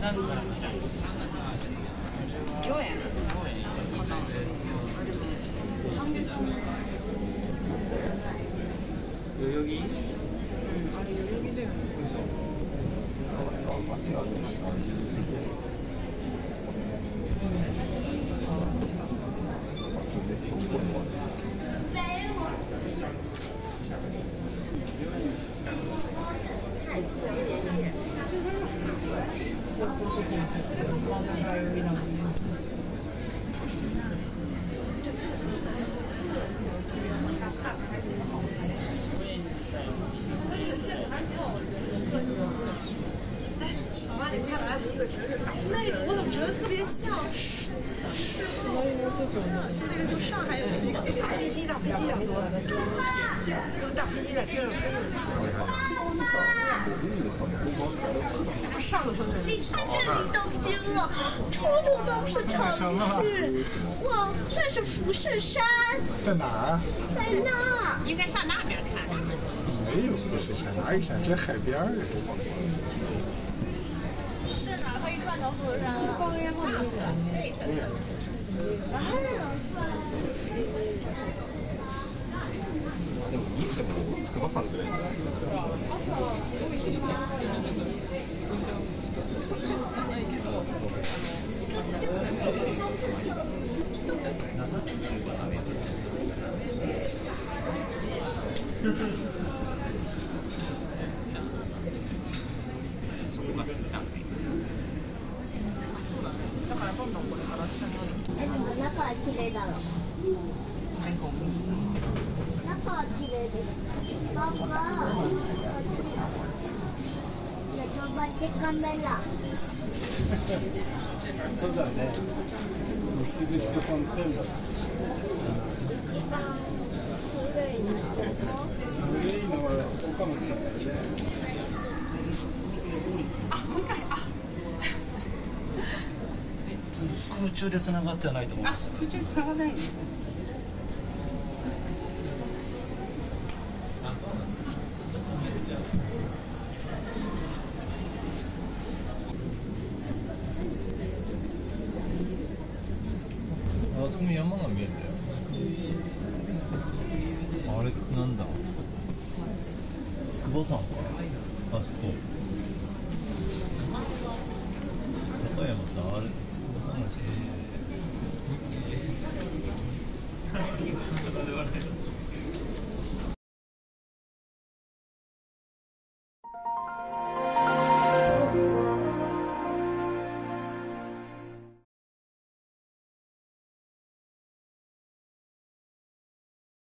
代々木あれ代々木だよね妈，个打，的，飞机的，打飞的多。妈，的。上头的。离开这里东京了，处处都是城市。我这是富士山，在哪儿？在那儿。应该上那边看。没有富士山，哪有山？这海边儿。在哪儿可以转到富士山了？でも言っても筑波山ぐらい だからどんどんこれから下に降りてえでも中は綺麗だろ。全国中は綺麗です。パパ。じゃあ頑張ってカメラ。そうだね。空中で繋がってはないと思います。空中差がないねあそこに山が見えるんだよあれなんだ？筑波山。あそこ